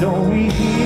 don't we hear?